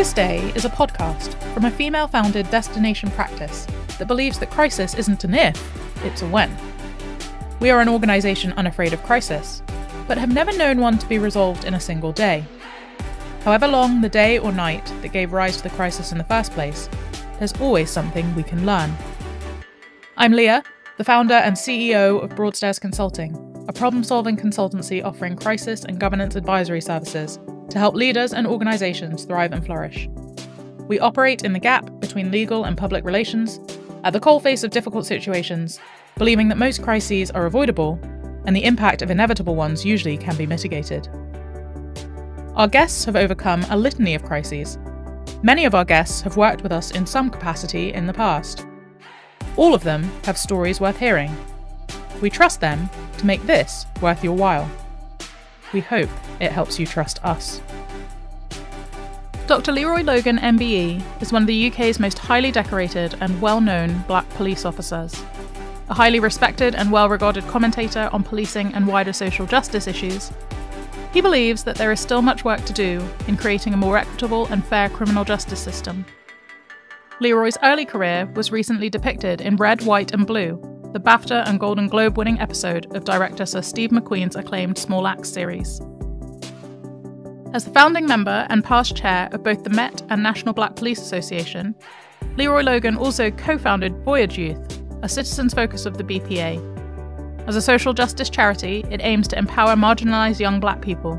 Longest Day is a podcast from a female founded destination practice that believes that crisis isn't an if, it's a when. We are an organisation unafraid of crisis, but have never known one to be resolved in a single day. However long the day or night that gave rise to the crisis in the first place, there's always something we can learn. I'm Leah, the founder and CEO of Broadstairs Consulting, a problem solving consultancy offering crisis and governance advisory services to help leaders and organisations thrive and flourish. We operate in the gap between legal and public relations, at the coalface of difficult situations, believing that most crises are avoidable and the impact of inevitable ones usually can be mitigated. Our guests have overcome a litany of crises. Many of our guests have worked with us in some capacity in the past. All of them have stories worth hearing. We trust them to make this worth your while. We hope it helps you trust us. Dr. Leroy Logan MBE is one of the UK's most highly decorated and well known black police officers. A highly respected and well regarded commentator on policing and wider social justice issues, he believes that there is still much work to do in creating a more equitable and fair criminal justice system. Leroy's early career was recently depicted in Red, White, and Blue, the BAFTA and Golden Globe winning episode of director Sir Steve McQueen's acclaimed Small Axe series. As the founding member and past chair of both the Met and National Black Police Association, Leroy Logan also co founded Voyage Youth, a citizens' focus of the BPA. As a social justice charity, it aims to empower marginalised young black people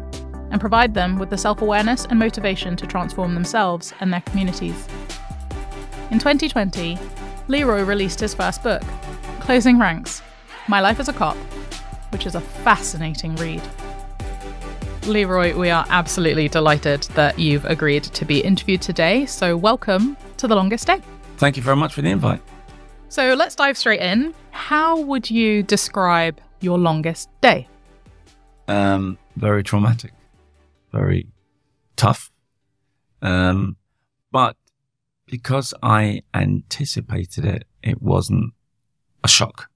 and provide them with the self awareness and motivation to transform themselves and their communities. In 2020, Leroy released his first book, Closing Ranks My Life as a Cop, which is a fascinating read. Leroy, we are absolutely delighted that you've agreed to be interviewed today. So, welcome to The Longest Day. Thank you very much for the invite. So, let's dive straight in. How would you describe your longest day? Um, very traumatic, very tough. Um, but because I anticipated it, it wasn't a shock.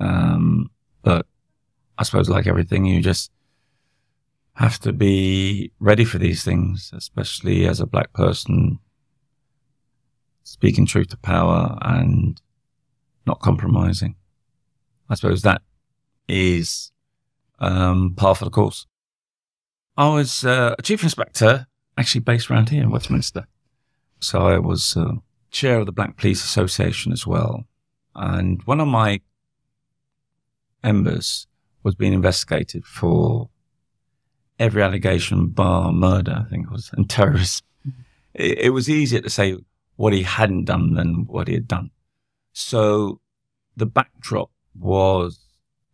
Um, but I suppose like everything, you just have to be ready for these things, especially as a black person, speaking truth to power and not compromising. I suppose that is um, part of the course. I was uh, a chief inspector, actually based around here in Westminster. So I was uh, chair of the Black Police Association as well. And one of my members was being investigated for every allegation bar murder, I think it was, and terrorism. It, it was easier to say what he hadn't done than what he had done. So the backdrop was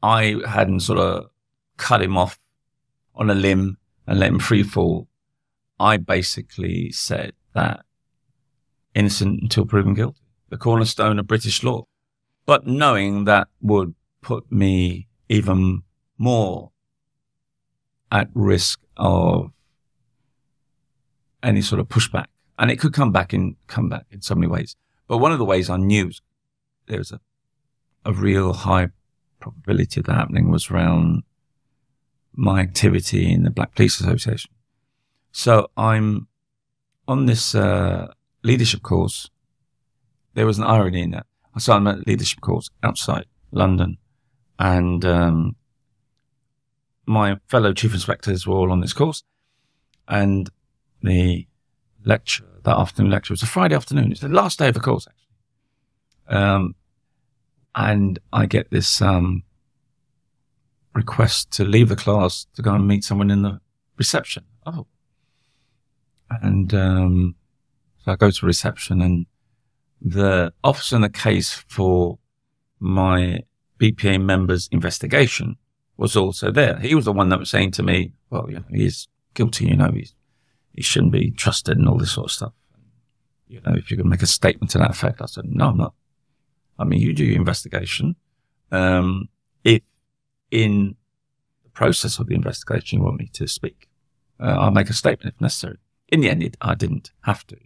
I hadn't sort of cut him off on a limb and let him free fall. I basically said that innocent until proven guilty, the cornerstone of British law. But knowing that would put me even more at risk of any sort of pushback. And it could come back in, come back in so many ways. But one of the ways I knew there was a, a real high probability of that happening was around my activity in the Black Police Association. So I'm on this uh, leadership course. There was an irony in that. So I'm at leadership course outside London and um, my fellow chief inspectors were all on this course, and the lecture that afternoon lecture was a Friday afternoon. It's the last day of the course, actually. Um, and I get this um, request to leave the class to go and meet someone in the reception. Oh, and um, so I go to reception, and the officer in the case for my BPA member's investigation was also there. He was the one that was saying to me, well, you know, he's guilty, you know, he's, he shouldn't be trusted and all this sort of stuff. You know, if you can make a statement to that effect, I said, no, I'm not. I mean, you do your investigation. Um, if in the process of the investigation you want me to speak, uh, I'll make a statement if necessary. In the end, it, I didn't have to.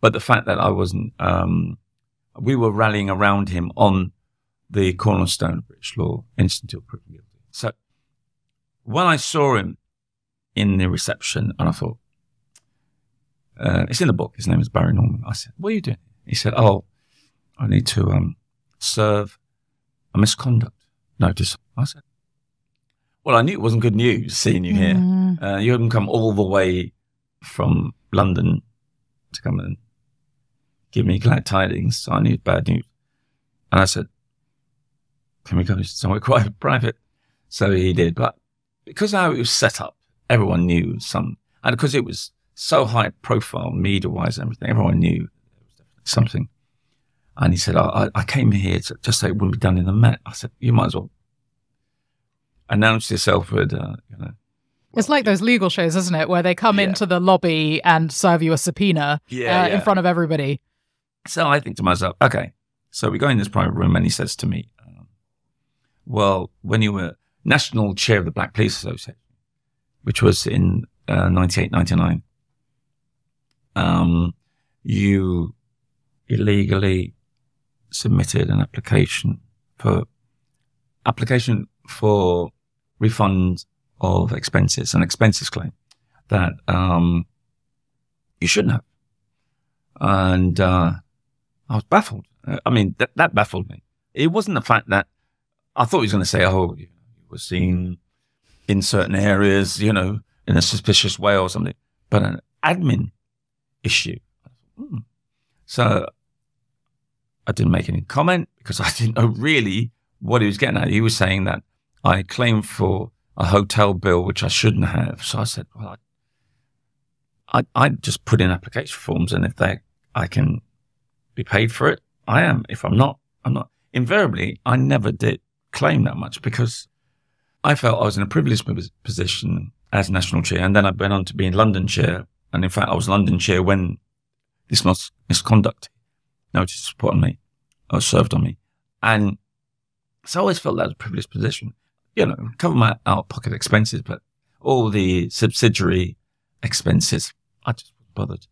But the fact that I wasn't, um, we were rallying around him on the cornerstone of British law, instant until proven guilty. So when I saw him in the reception, and I thought, Uh, it's in the book. His name is Barry Norman. I said, what are you doing? He said, oh, I need to um, serve a misconduct notice. I said, well, I knew it wasn't good news seeing you here. Mm. Uh, you hadn't come all the way from London to come and give me glad tidings. So I knew bad news. And I said, can we go somewhere quite private? So he did. But because how it was set up, everyone knew some, and because it was so high profile, media wise, everything, everyone knew there was definitely something. And he said, I, I came here to just say it wouldn't be done in the Met. I said, you might as well announce yourself with, uh, you know. It's like those legal shows, isn't it? Where they come Yeah. into the lobby and serve you a subpoena Yeah, uh, yeah. in front of everybody. So I think to myself, okay. So we go in this private room and he says to me, um, well, when you were national chair of the Black Police Association, which was in uh, 98, 99, um, you illegally submitted an application for application for refund of expenses, an expenses claim that um, you shouldn't have. And uh, I was baffled. Uh, I mean, that, that baffled me. It wasn't the fact that I thought he was going to say, oh, you, were seen in certain areas, you know, in a suspicious way or something, but an admin issue. Hmm. So I didn't make any comment because I didn't know really what he was getting at. He was saying that I claimed for a hotel bill, which I shouldn't have. So I said, well, I, I, I just put in application forms and if they, I can be paid for it, I am. If I'm not, I'm not. Invariably, I never did claim that much because I felt I was in a privileged position as national chair. And then I went on to being London chair. And in fact, I was London chair when this mis- misconduct notice was put on me or served on me. And so I always felt that was a privileged position. You know, cover my out pocket expenses, but all the subsidiary expenses, I just wasn't bothered.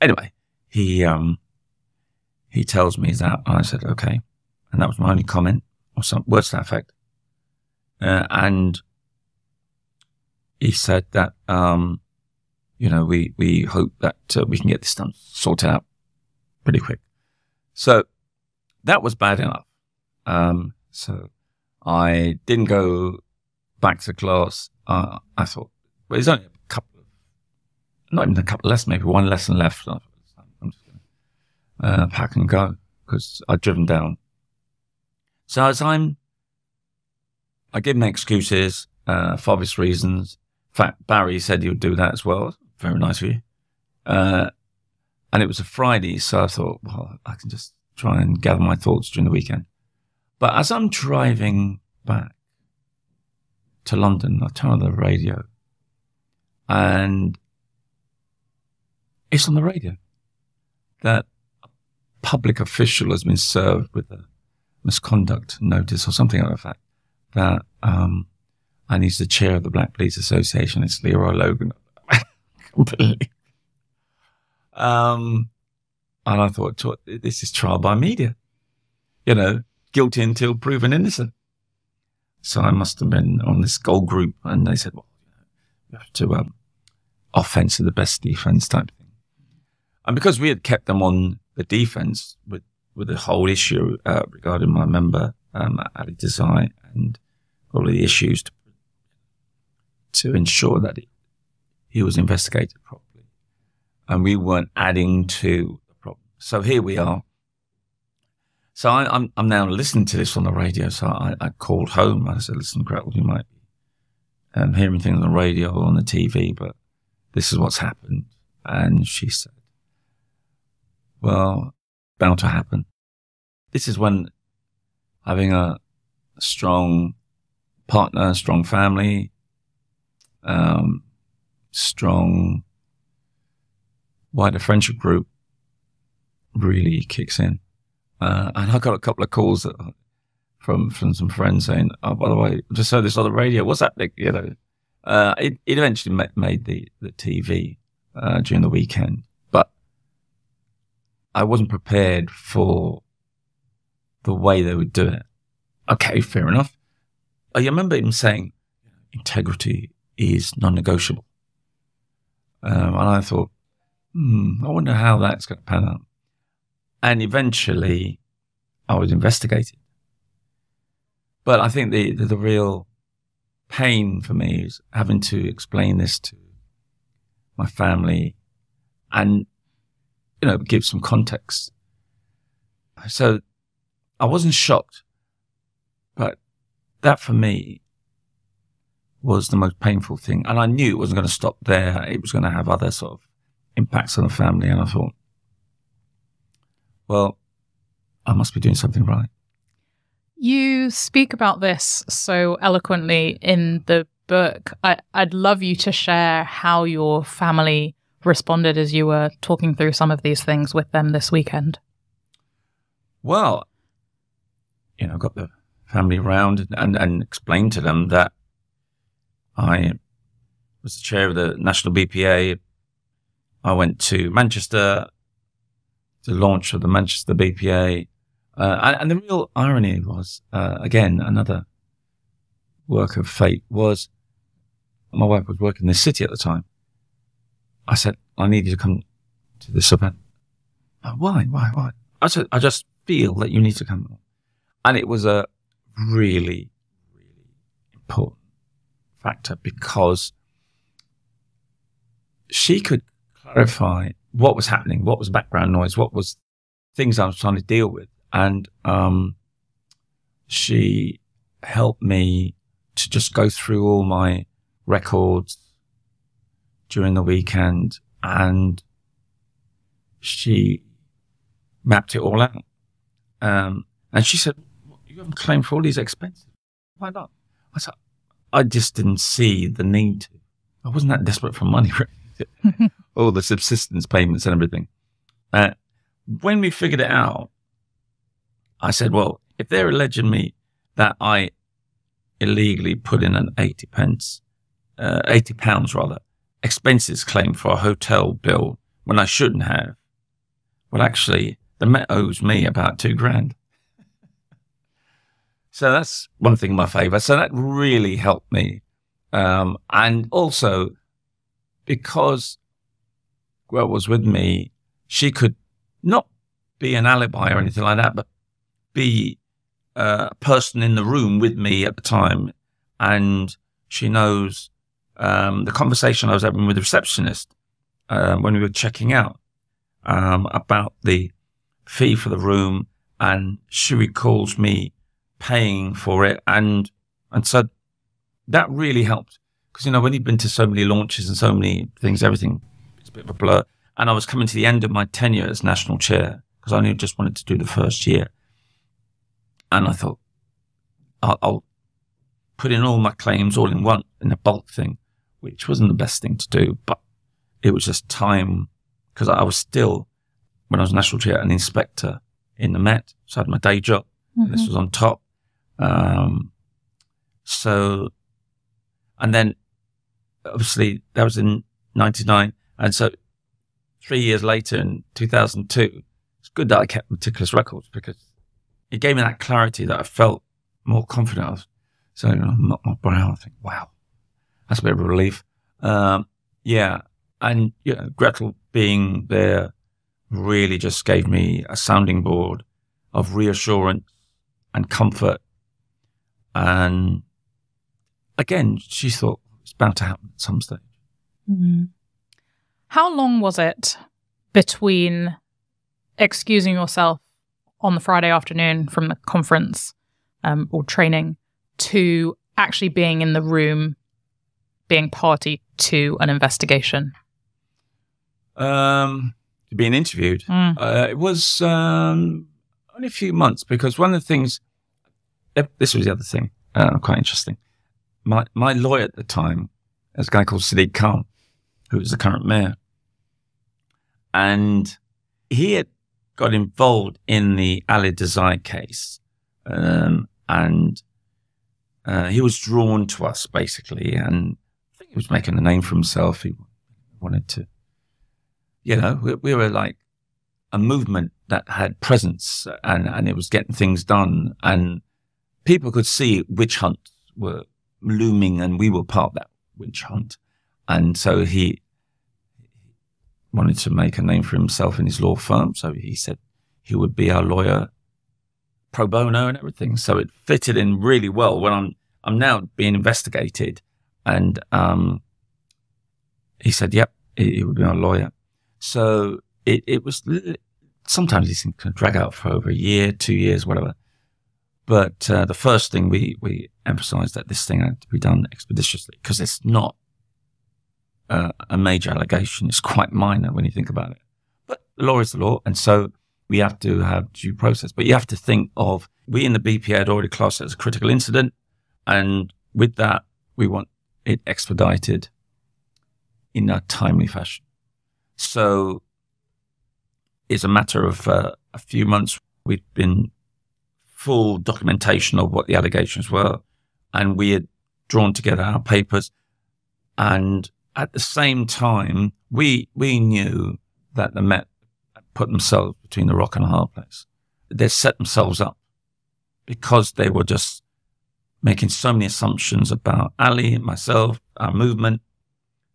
Anyway, he, um, he tells me that. I said, okay. And that was my only comment or some words to that effect. Uh, and he said that, um, you know, we, we hope that uh, we can get this done, sorted out pretty quick. So that was bad enough. Um, so I didn't go back to class. Uh, I thought, well, there's only a couple not even a couple less, maybe one lesson left. I thought, I'm just going to uh, pack and go because I'd driven down. So as I'm, I gave him excuses uh, for obvious reasons. In fact, Barry said he would do that as well. Very nice of you. Uh, and it was a Friday, so I thought, well, I can just try and gather my thoughts during the weekend. But as I'm driving back to London, I turn on the radio and it's on the radio that public official has been served with a misconduct notice or something like that. That, um, and he's the chair of the Black Police Association. It's Leroy Logan. Um, and I thought, this is trial by media. You know, guilty until proven innocent. So I must have been on this gold group, and they said, well, you have to um, offense is the best defense type thing. And because we had kept them on the defense with, with the whole issue uh, regarding my member, um, Ali Dizaei, and all the issues to, to ensure that it, he was investigated properly. And we weren't adding to the problem. So here we are. So I, I'm I'm now listening to this on the radio. So I, I called home. I said, "Listen, Gretel, you might be um, hearing things on the radio or on the TV, but this is what's happened." And she said, "Well, bound to happen. This is when having a strong partner, strong family, um, strong wider friendship group really kicks in." Uh, and I got a couple of calls that, from from some friends saying, "Oh, by the way, I just heard this on the radio. What's that?" You know, uh, it it eventually ma- made the the TV uh, during the weekend, I wasn't prepared for the way they would do it. Okay, fair enough. I remember him saying, "Integrity is non-negotiable," um, and I thought, hmm, I wonder how that's going to pan out. And eventually, I was investigated. But I think the, the, the real pain for me is having to explain this to my family and, you know, give some context. So I wasn't shocked, but that for me was the most painful thing. And I knew it wasn't going to stop there. It was going to have other sort of impacts on the family. And I thought, well, I must be doing something right. You speak about this so eloquently in the book. I, would love you to share how your family responded as you were talking through some of these things with them this weekend. Well, you know, got the family around and, and explained to them that I was the chair of the National BPA. I went to Manchester, to launch of the Manchester BPA. Uh, and, and, the real irony was, uh, again, another work of fate was my wife was working in the city at the time. I said, I need you to come to this event. Oh, why? Why? Why? I said, I just feel that you need to come. And it was a really, really important factor because she could clarify what was happening, what was background noise, what was things I was trying to deal with. And um, she helped me to just go through all my records during the weekend and she mapped it all out. Um, and she said, You haven't claimed for all these expenses. Why not? I said, I just didn't see the need to. I wasn't that desperate for money, all the subsistence payments and everything. Uh, when we figured it out, I said, well, if they're alleging me that I illegally put in an 80 pence, uh, 80 pounds rather, expenses claim for a hotel bill when I shouldn't have, well, actually, the Met owes me about two grand. so that's one thing in my favor. So that really helped me. Um, and also because Gretel was with me, she could not be an alibi or anything like that, but be uh, a person in the room with me at the time. And she knows um, the conversation I was having with the receptionist uh, when we were checking out um, about the fee for the room. And she recalls me paying for it. And, and so that really helped. Because, you know, when you've been to so many launches and so many things, everything is a bit of a blur. And I was coming to the end of my tenure as national chair because I only just wanted to do the first year. And I thought, I'll, I'll put in all my claims all in one, in a bulk thing, which wasn't the best thing to do, but it was just time because I was still, when I was national chair, an inspector in the Met. So I had my day job. Mm-hmm. This was on top. Um, so, and then obviously that was in 99. And so three years later in 2002, it's good that I kept meticulous records because it gave me that clarity that I felt more confident of. So you know, not my brow. I think, wow, that's a bit of a relief. Um, yeah. And you know, Gretel being there really just gave me a sounding board of reassurance and comfort. And again, she thought it's bound to happen at some stage. Mm-hmm. How long was it between excusing yourself on the Friday afternoon from the conference um, or training to actually being in the room, being party to an investigation? Um, being interviewed. Mm. Uh, it was um, only a few months because one of the things, this was the other thing, uh, quite interesting. My my lawyer at the time was a guy called Sadiq Khan, who was the current mayor and he had got involved in the Ali Dizaei case, um, and uh, he was drawn to us basically, and he was making a name for himself. He wanted to, you know, we, we were like a movement that had presence, and and it was getting things done, and people could see witch hunts were looming, and we were part of that witch hunt, and so he wanted to make a name for himself in his law firm. So he said he would be our lawyer pro bono and everything. So it fitted in really well when I'm, I'm now being investigated. And, um, he said, yep, he, would be our lawyer. So it, it was, sometimes these things can drag out for over a year, two years, whatever. But uh, the first thing we, we emphasized that this thing had to be done expeditiously because it's not uh, a major allegation. It's quite minor when you think about it. But the law is the law. And so we have to have due process. But you have to think of, we in the BPA had already classed it as a critical incident. And with that, we want it expedited in a timely fashion. So it's a matter of uh, a few months. We'd been full documentation of what the allegations were, and we had drawn together our papers. And at the same time, we we knew that the Met put themselves between the rock and a hard place. They set themselves up because they were just making so many assumptions about Ali, myself, our movement,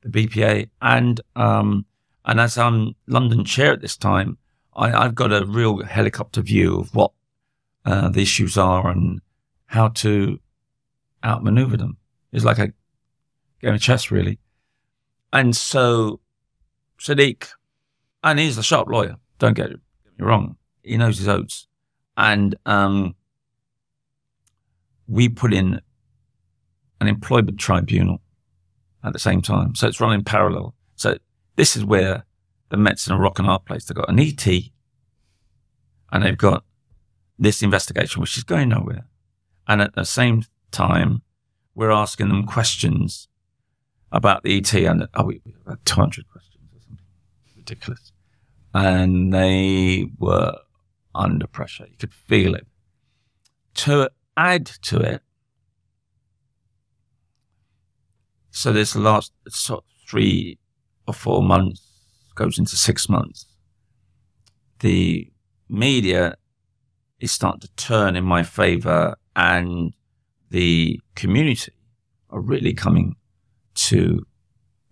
the BPA, and um, and as I'm London chair at this time, I, have got a real helicopter view of what uh, the issues are and how to outmaneuver them. It's like a game of chess, really. And so Sadiq, and he's a sharp lawyer, don't get, me wrong. He knows his oats. And um, we put in an employment tribunal at the same time. So it's running parallel. So this is where the Mets in a rock and hard place. They've got an ET and they've got this investigation, which is going nowhere. And at the same time, we're asking them questions about the ET, and we had 200 questions or something ridiculous. And they were under pressure. You could feel it. To add to it, so this last sort of three or four months goes into six months. The media is starting to turn in my favor and the community are really coming to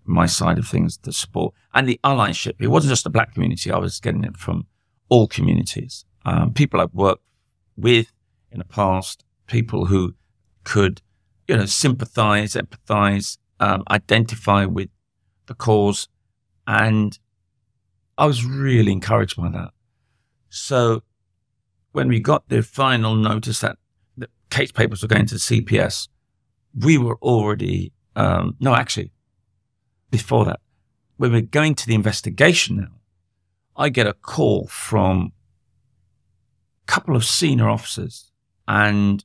my side of things, the support and the allyship. It wasn't just the black community. I was getting it from all communities. Um, people I've worked with in the past, people who could, you know, sympathize, empathize, um, identify with the cause. And I was really encouraged by that. So when we got the final notice that the case papers were going to CPS, we were already, um, no, actually, before that, when we're going to the investigation now, I get a call from a couple of senior officers and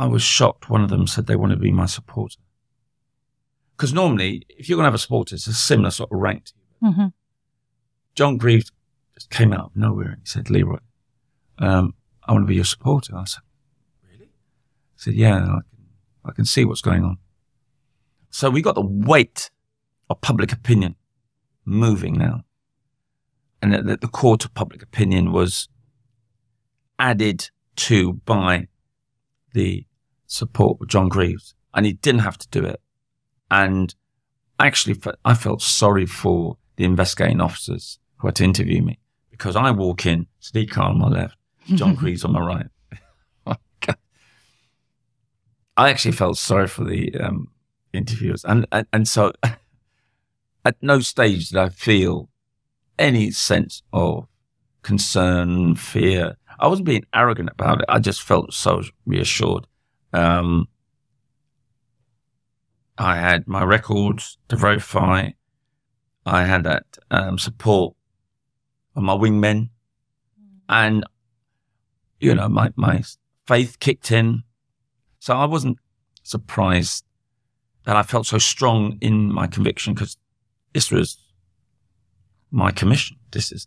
I was shocked. One of them said they want to be my supporter. Because normally, if you're going to have a supporter, it's a similar sort of rank to you. Mm-hmm. John Greaves just came out of nowhere and he said, Leroy, um, I want to be your supporter. I said, really? He said, yeah, I can, I can see what's going on. So we got the weight of public opinion moving now. And the, the court of public opinion was added to by the support John Greaves. And he didn't have to do it. And actually, I felt sorry for the investigating officers who had to interview me because I walk in, Sadiq Khan on my left, John Greaves on my right. I actually felt sorry for the um, interviewers, and, and and so at no stage did I feel any sense of concern, fear. I wasn't being arrogant about it. I just felt so reassured. Um, I had my records to verify. I had that um, support of my wingmen. And, you know, my, my faith kicked in. So I wasn't surprised that I felt so strong in my conviction because this was my commission. This is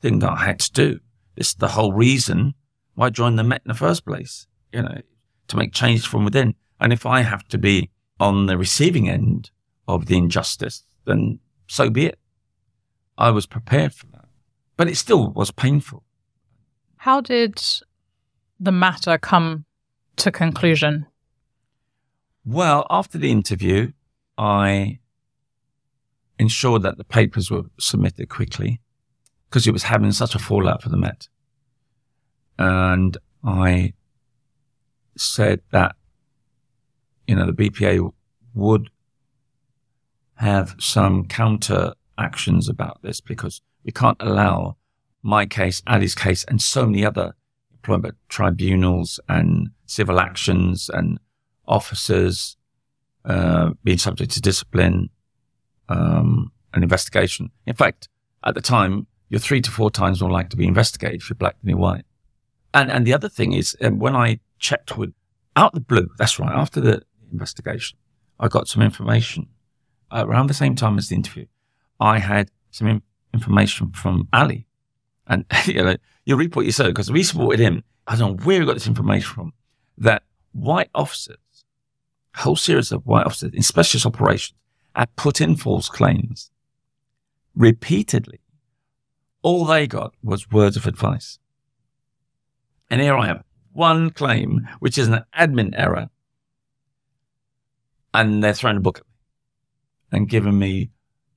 the thing that I had to do. This is the whole reason why I joined the Met in the first place, you know, to make change from within. And if I have to be on the receiving end of the injustice, then so be it. I was prepared for that but it still was painful. How did the matter come to conclusion? Well, after the interview, I ensured that the papers were submitted quickly because it was having such a fallout for the Met. And I said that, you know, the BPA would have some counter actions about this because we can't allow my case, Ali's case, and so many other employment tribunals and civil actions and officers uh, being subject to discipline um, and investigation. In fact, at the time, you're three to four times more likely to be investigated if you're black than you're white. And and the other thing is, um, when I checked with out the blue, that's right, after the investigation, I got some information uh, around the same time as the interview. I had some in- information from Ali, and you know, you reap what you sow because we supported him. I don't know where he got this information from. That white officers, a whole series of white officers in specialist operations, had put in false claims repeatedly. All they got was words of advice. And here I am, one claim, which is an admin error, and they're throwing a book at me and giving me,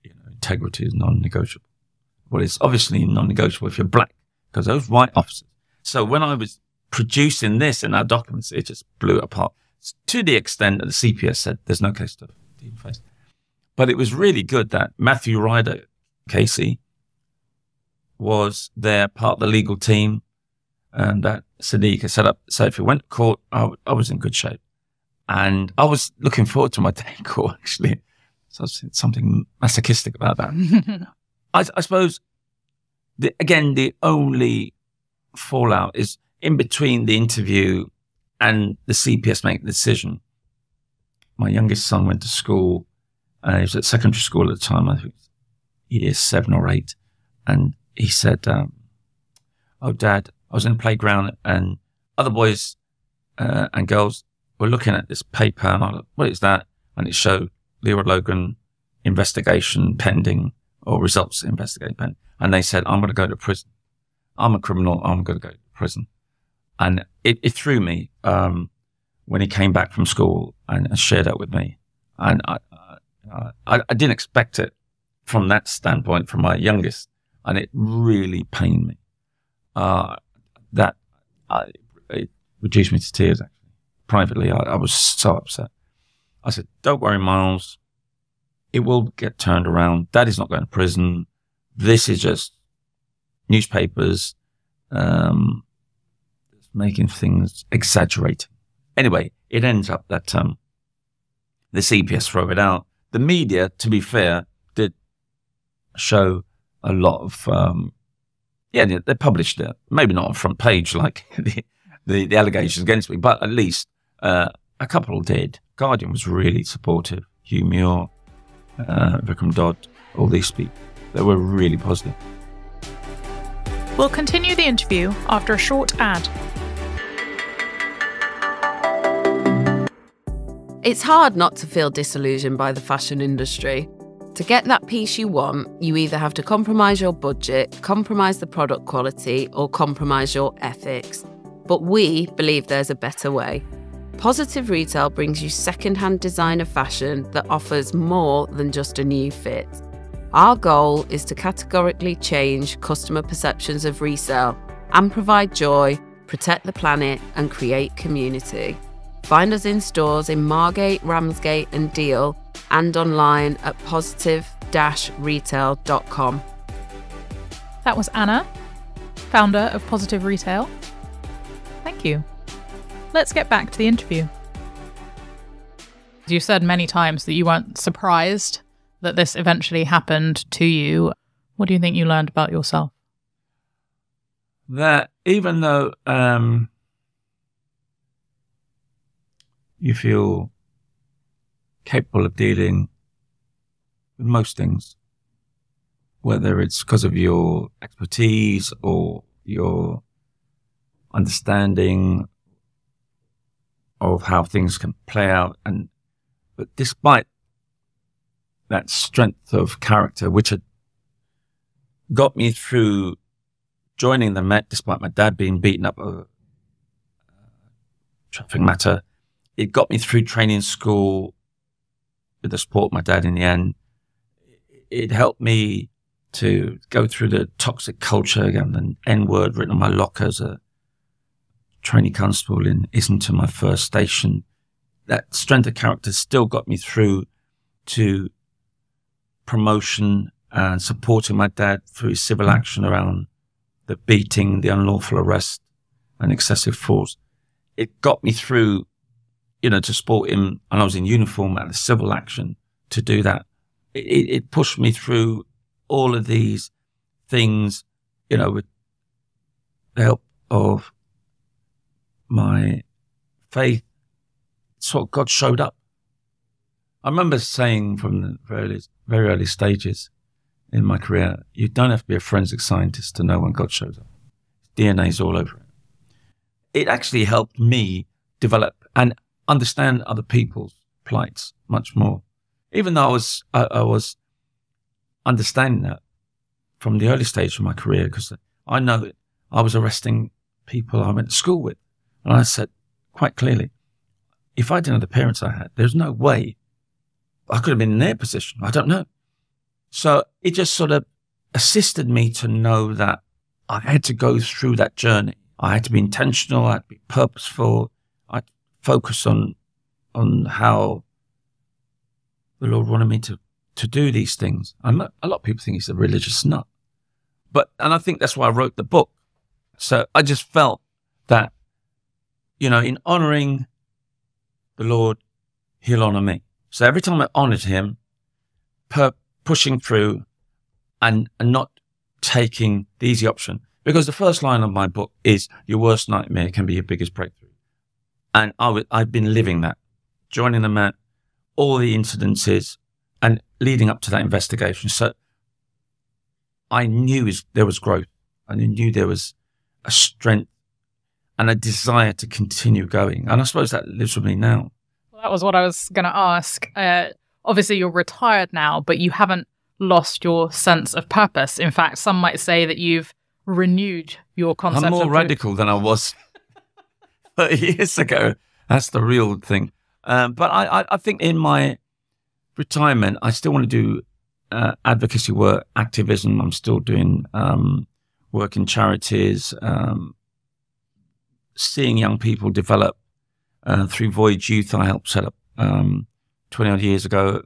you know, integrity is non-negotiable. Well, it's obviously non-negotiable if you're black, because those white officers. So when I was producing this in our documents, it just blew it apart to the extent that the CPS said there's no case to face. But it was really good that Matthew Ryder, KC, was there, part of the legal team, and that Sadiq had set up. So if it went to court, I, I was in good shape. And I was looking forward to my day in court, actually. So something masochistic about that. I, I, suppose, the, again, the only fallout is in between the interview and the CPS making the decision. My youngest son went to school. Uh, he was at secondary school at the time. I think year seven or eight. And he said, um, Oh, dad, I was in the playground and other boys uh, and girls were looking at this paper and I like, what is that? And it showed Leroy Logan investigation pending or results investigating pending. And they said, I'm going to go to prison. I'm a criminal. I'm going to go to prison. And it, it threw me, um, when he came back from school and, and shared that with me. And I, uh, I, I didn't expect it from that standpoint from my youngest. And it really pained me. Uh, that it reduced me to tears. Actually, privately, I, I was so upset. I said, "Don't worry, Miles. It will get turned around. Daddy's not going to prison. This is just newspapers um, making things exaggerating." Anyway, it ends up that um, the CPS throw it out. The media, to be fair, did show a lot of um, yeah, they published it. Maybe not on front page like the, the, the allegations against me, but at least uh, a couple did. Guardian was really supportive. Hugh Muir, uh, Vikram Dodd, all these people. They were really positive. We'll continue the interview after a short ad. It's hard not to feel disillusioned by the fashion industry. To get that piece you want, you either have to compromise your budget, compromise the product quality, or compromise your ethics. But we believe there's a better way. Positive Retail brings you second-hand designer fashion that offers more than just a new fit. Our goal is to categorically change customer perceptions of resale and provide joy, protect the planet, and create community. Find us in stores in Margate, Ramsgate, and Deal and online at positive retail.com. That was Anna, founder of Positive Retail. Thank you. Let's get back to the interview. You said many times that you weren't surprised that this eventually happened to you. What do you think you learned about yourself? That even though um, you feel capable of dealing with most things, whether it's because of your expertise or your understanding of how things can play out. And, but despite that strength of character, which had got me through joining the Met, despite my dad being beaten up over uh, traffic matter, it got me through training school with the support of my dad in the end, it helped me to go through the toxic culture again, an N word written on my locker as a trainee constable in Islington, my first station. That strength of character still got me through to promotion and supporting my dad through his civil action around the beating, the unlawful arrest and excessive force. It got me through, you know, to support him and I was in uniform at the civil action to do that. It, it pushed me through all of these things, you know, with the help of my faith, sort of God showed up. I remember saying from the very, very early stages in my career, you don't have to be a forensic scientist to know when God shows up. DNA's all over it. It actually helped me develop and understand other people's plights much more. Even though I was, I, I was understanding that from the early stage of my career, because I know that I was arresting people I went to school with. And I said quite clearly, if I didn't have the parents I had, there's no way I could have been in their position. I don't know. So it just sort of assisted me to know that I had to go through that journey. I had to be intentional. I had to be purposeful. Focus on, on how the Lord wanted me to, to do these things. I'm a, a lot of people think he's a religious nut, but, and I think that's why I wrote the book. So I just felt that you know, in honoring the Lord, he'll honor me. So every time I honored him, per pushing through and, and not taking the easy option, because the first line of my book is your worst nightmare can be your biggest breakthrough. And I w- I've been living that, joining the Met all the incidences and leading up to that investigation. So I knew there was growth and I knew there was a strength and a desire to continue going. And I suppose that lives with me now. Well, that was what I was going to ask. Uh, obviously, you're retired now, but you haven't lost your sense of purpose. In fact, some might say that you've renewed your concept. I'm more radical than I was 30 years ago. That's the real thing. Um, but I, I, I, think in my retirement, I still want to do uh, advocacy work, activism. I'm still doing um, work in charities. Um, seeing young people develop uh, through Voyage Youth, I helped set up um, 20 odd years ago.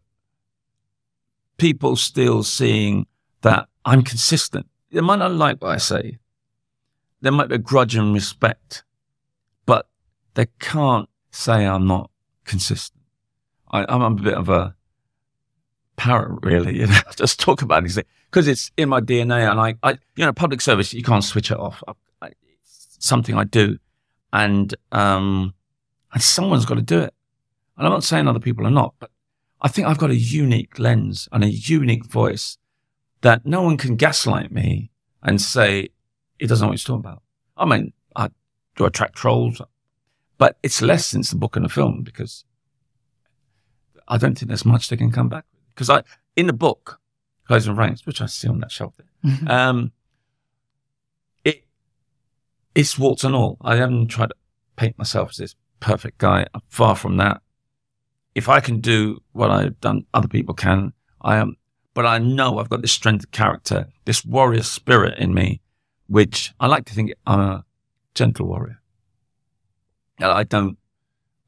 People still seeing that I'm consistent. They might not like what I say. There might be a grudge and respect, they can't say I'm not consistent. I, am a bit of a parrot, really. You know, just talk about these things because it's in my DNA, and I, I, you know, public service you can't switch it off. I, I, it's something I do, and um, and someone's got to do it. And I'm not saying other people are not, but I think I've got a unique lens and a unique voice that no one can gaslight me and say he doesn't know what he's talking about. I mean, I do I attract trolls, but it's less since the book and the film because I don't think there's much they can come back with. Because I, in the book, Closing Ranks, which I see on that shelf there, mm-hmm. um, it's warts and all. I haven't tried to paint myself as this perfect guy. I'm far from that. If I can do what I've done, other people can. I am, but I know I've got this strength of character, this warrior spirit in me, which I like to think I'm a gentle warrior. I don't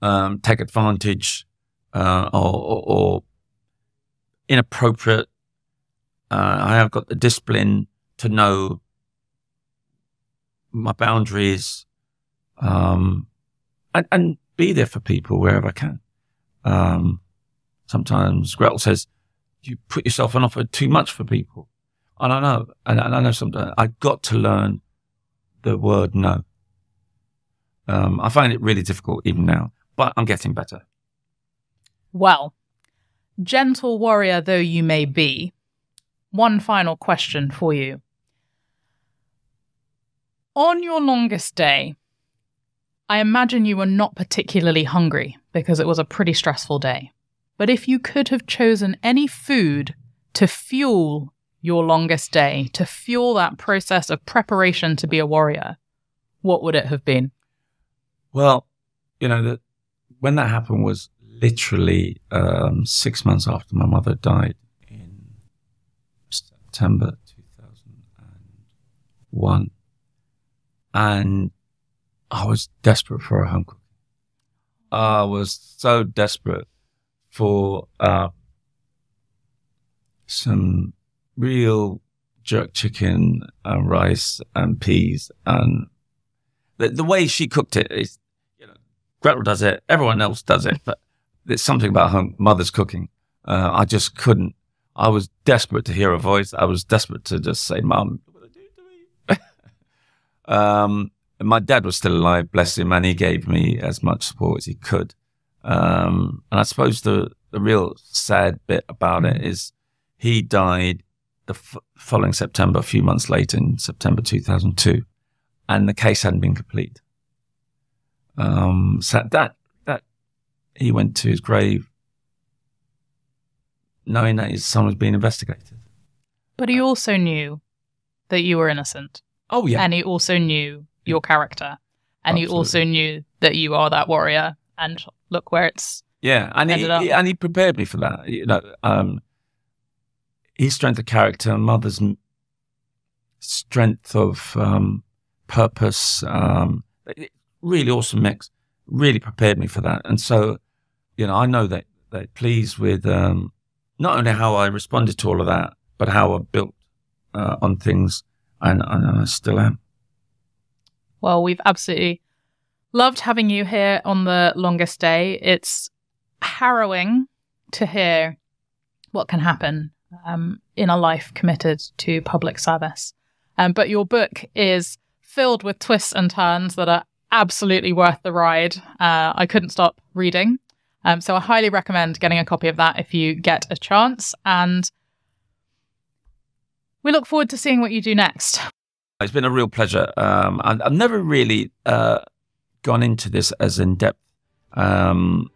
um, take advantage uh, or, or, or, inappropriate. Uh, I have got the discipline to know my boundaries, um, and, and be there for people wherever I can. Um, sometimes Gretel says, you put yourself on offer too much for people. And I know, and, and I know sometimes I've got to learn the word no. Um, I find it really difficult even now, but I'm getting better. Well, gentle warrior though you may be, one final question for you. On your longest day, I imagine you were not particularly hungry because it was a pretty stressful day. But if you could have chosen any food to fuel your longest day, to fuel that process of preparation to be a warrior, what would it have been? Well, you know, that when that happened was literally um, six months after my mother died in September 2001. And I was desperate for a home cook. I was so desperate for uh, some real jerk chicken and rice and peas and the, the way she cooked it is, you know, Gretel does it, everyone else does it, but there's something about her mother's cooking. Uh, I just couldn't. I was desperate to hear her voice. I was desperate to just say, "Mum, um, my dad was still alive, bless him, and he gave me as much support as he could. Um, and I suppose the the real sad bit about it is he died the f- following September, a few months later, in September 2002, and the case hadn't been complete. Um, so that that he went to his grave knowing that his son was being investigated. But he also knew that you were innocent. Oh yeah, And he also knew your character. And he also knew that you are that warrior. And look where it's. Yeah, and he, up. he- and he prepared me for that. You know, um, his strength of character, mother's strength of um, purpose, um, really awesome mix. Really prepared me for that, and so you know, I know that they're pleased with um, not only how I responded to all of that, but how I built uh, on things, and, and I still am. Well, we've absolutely loved having you here on the longest day. It's harrowing to hear what can happen um, in a life committed to public service. Um, but your book is filled with twists and turns that are absolutely worth the ride. Uh, I couldn't stop reading. Um, so I highly recommend getting a copy of that if you get a chance. And we look forward to seeing what you do next. It's been a real pleasure. Um, I've never really uh, gone into this as in depth um,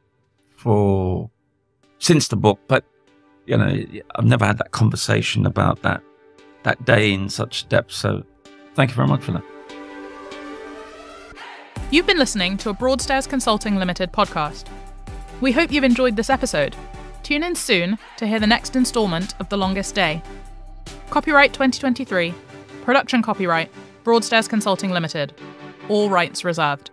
for since the book, but you know, I've never had that conversation about that that day in such depth. So, thank you very much for that. You've been listening to a Broadstairs Consulting Limited podcast. We hope you've enjoyed this episode. Tune in soon to hear the next instalment of The Longest Day. Copyright 2023. Production copyright Broadstairs Consulting Limited. All rights reserved.